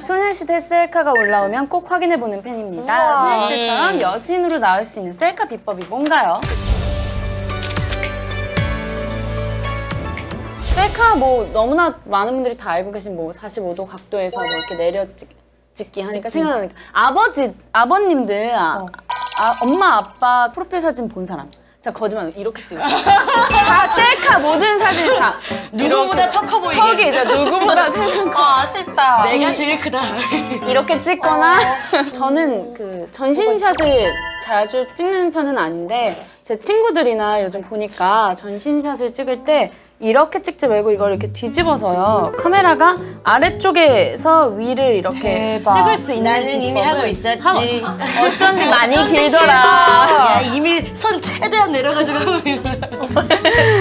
소녀시대 셀카가 올라오면 꼭 확인해보는 팬입니다. 소녀시대처럼 여신으로 나올 수 있는 셀카 비법이 뭔가요? 셀카 뭐 너무나 많은 분들이 다 알고 계신 뭐 45도 각도에서 뭐 이렇게 내려 찍, 찍기 하니까 생각나니까 아버지 아버님들 아, 아, 엄마 아빠 프로필 사진 본 사람 자 거짓말 이렇게 찍어 다 셀카 모든 사진 다 누구보다 턱커 보이게. 턱이 이제 누구보다 생각 아, 아쉽다. 내가 제일 크다. 이렇게 찍거나 저는 그 전신샷을 자주 찍는 편은 아닌데 제 친구들이나 요즘 보니까 전신샷을 찍을 때 이렇게 찍지 말고 이걸 이렇게 뒤집어서요 카메라가 아래쪽에서 위를 이렇게 대박. 찍을 수 있는 나는 이미 하고 있었지. 어쩐지 많이 어쩐지 길더라 야, 손 최대한 내려가지고 있는.